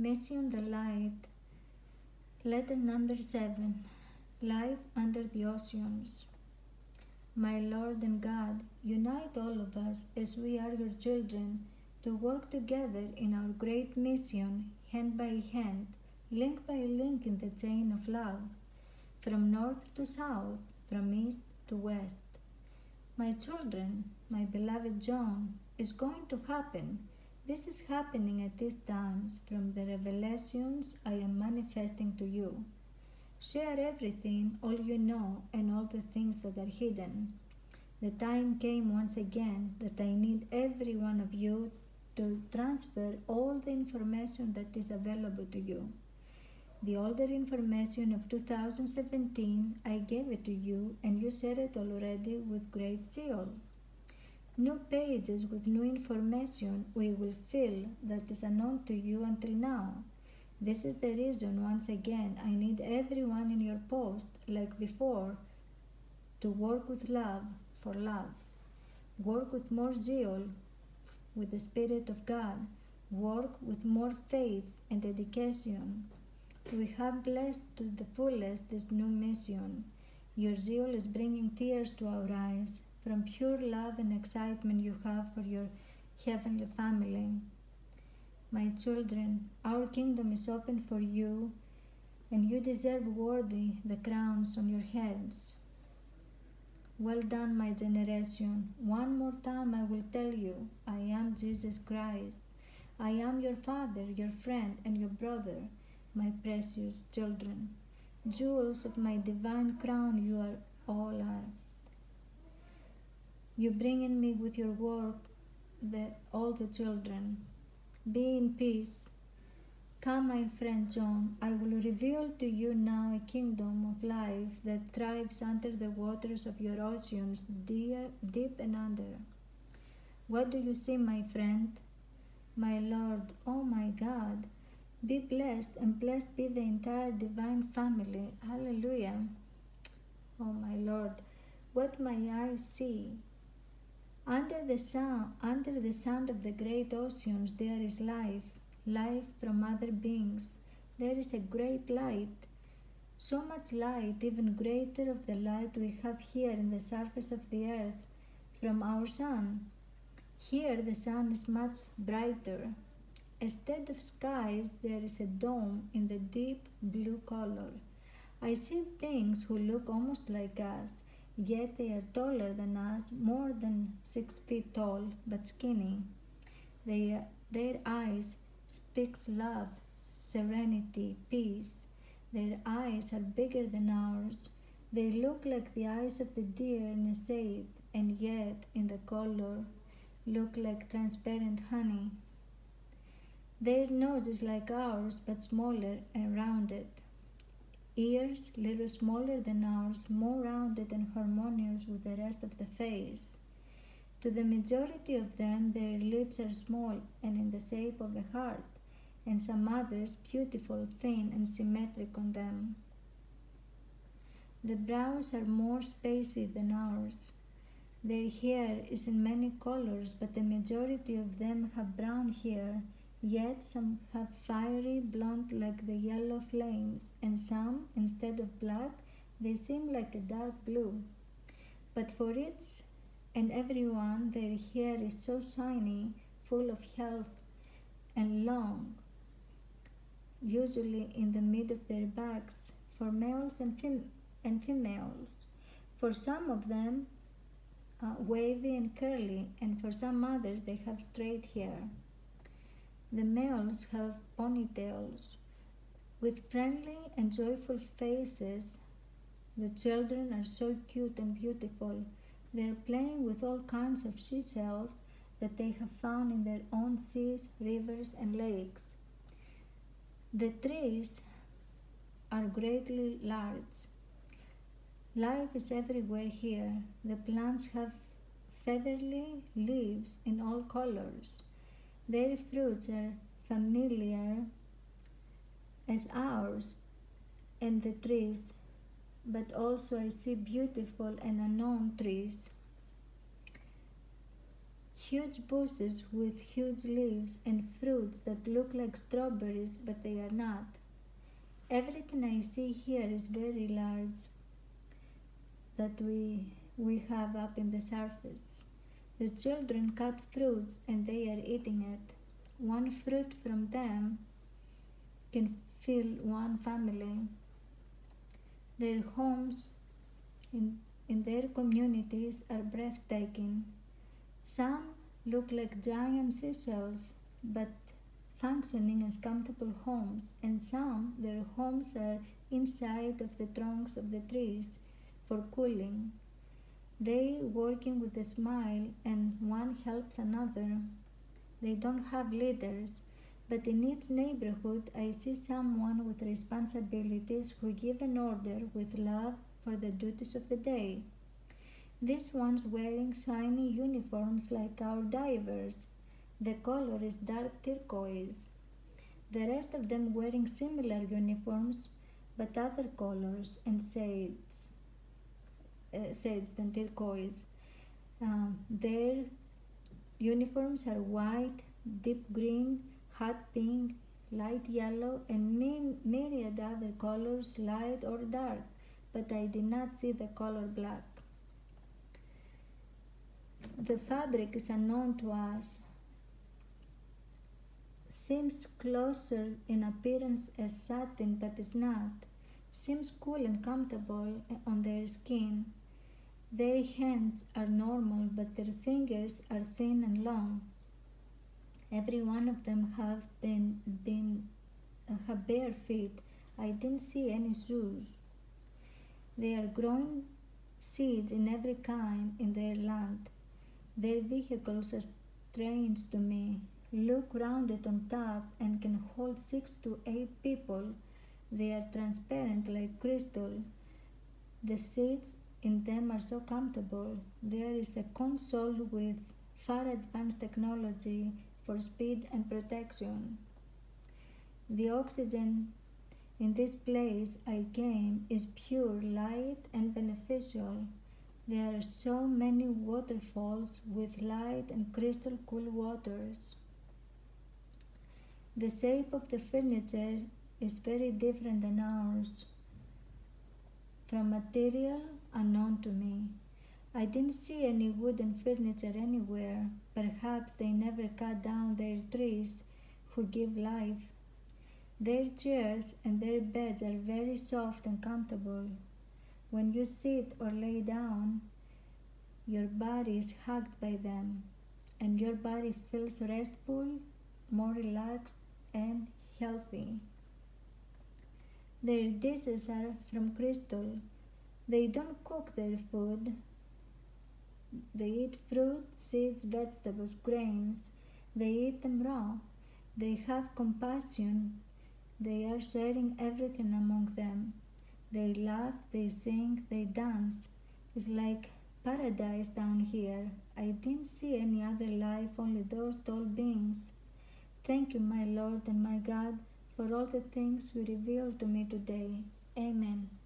Mission the Light. Letter number seven. Life under the oceans. My Lord and God, unite all of us as we are your children to work together in our great mission, hand by hand, link by link in the chain of love, from north to south, from east to west. My children, my beloved John, is going to happen. This is happening at these times from the revelations I am manifesting to you. Share everything, all you know, and all the things that are hidden. The time came once again that I need every one of you to transfer all the information that is available to you. The older information of 2017, I gave it to you and you shared it already with great zeal. New pages with new information we will fill that is unknown to you until now. This is the reason, once again, I need everyone in your post, like before, to work with love for love. Work with more zeal with the Spirit of God. Work with more faith and dedication. We have blessed to the fullest this new mission. Your zeal is bringing tears to our eyes from pure love and excitement you have for your heavenly family. My children, our kingdom is open for you, and you deserve worthy the crowns on your heads. Well done, my generation. One more time I will tell you I am Jesus Christ. I am your father, your friend, and your brother, my precious children. Jewels of my divine crown, you are all are. You bring in me with your work the, all the children. Be in peace. Come, my friend John, I will reveal to you now a kingdom of life that thrives under the waters of your oceans, dear, deep and under. What do you see, my friend? My Lord, oh my God, be blessed and blessed be the entire divine family. Hallelujah. Oh my Lord, what my eyes see. Under the sun, under the sound of the great oceans, there is life, life from other beings. There is a great light, so much light, even greater of the light we have here in the surface of the earth from our sun. Here the sun is much brighter. Instead of skies, there is a dome in the deep blue color. I see beings who look almost like us, yet they are taller than us, more than six feet tall, but skinny. They, their eyes speaks love, serenity, peace. Their eyes are bigger than ours. They look like the eyes of the deer in a shade, and yet in the color look like transparent honey. Their nose is like ours, but smaller and rounded. Ears, little smaller than ours, more rounded and harmonious with the rest of the face. To the majority of them, their lips are small and in the shape of a heart, and some others beautiful, thin, and symmetric on them. The brows are more spacey than ours. Their hair is in many colors, but the majority of them have brown hair Yet some have fiery blonde like the yellow flames, and some, instead of black, they seem like a dark blue. But for each and every one, their hair is so shiny, full of health, and long, usually in the mid of their backs, for males and, fem- and females. For some of them, uh, wavy and curly, and for some others, they have straight hair. The males have ponytails. With friendly and joyful faces, the children are so cute and beautiful. They are playing with all kinds of seashells that they have found in their own seas, rivers, and lakes. The trees are greatly large. Life is everywhere here. The plants have feathery leaves in all colors. Their fruits are familiar as ours and the trees, but also I see beautiful and unknown trees. huge bushes with huge leaves and fruits that look like strawberries but they are not. Everything I see here is very large that we we have up in the surface. The children cut fruits and they are eating it. One fruit from them can fill one family. Their homes in, in their communities are breathtaking. Some look like giant seashells, but functioning as comfortable homes, and some their homes are inside of the trunks of the trees for cooling. They working with a smile and one helps another. They don't have leaders, but in each neighborhood I see someone with responsibilities who give an order with love for the duties of the day. This one's wearing shiny uniforms like our divers. The color is dark turquoise. The rest of them wearing similar uniforms but other colors and shades, uh, shades than turquoise. Um, their uniforms are white, deep green, hot pink, light yellow, and myriad other colors, light or dark, but I did not see the color black. The fabric is unknown to us. Seems closer in appearance as satin, but is not. Seems cool and comfortable on their skin. Their hands are normal, but their fingers are thin and long. Every one of them have been been uh, have bare feet. I didn't see any shoes. They are growing seeds in every kind in their land. Their vehicles are strange to me. Look rounded on top and can hold six to eight people. They are transparent like crystal. The seats in them are so comfortable. There is a console with far advanced technology for speed and protection. The oxygen in this place I came is pure, light, and beneficial. There are so many waterfalls with light and crystal cool waters. The shape of the furniture is very different than ours. From material unknown to me. I didn't see any wooden furniture anywhere. Perhaps they never cut down their trees who give life. Their chairs and their beds are very soft and comfortable. When you sit or lay down, your body is hugged by them, and your body feels restful, more relaxed, and healthy. Their dishes are from crystal. They don't cook their food, they eat fruit, seeds, vegetables, grains. They eat them raw. They have compassion. They are sharing everything among them. They laugh, they sing, they dance. It's like paradise down here. I didn't see any other life, only those tall beings. Thank you, my Lord and my God, for all the things you revealed to me today. Amen.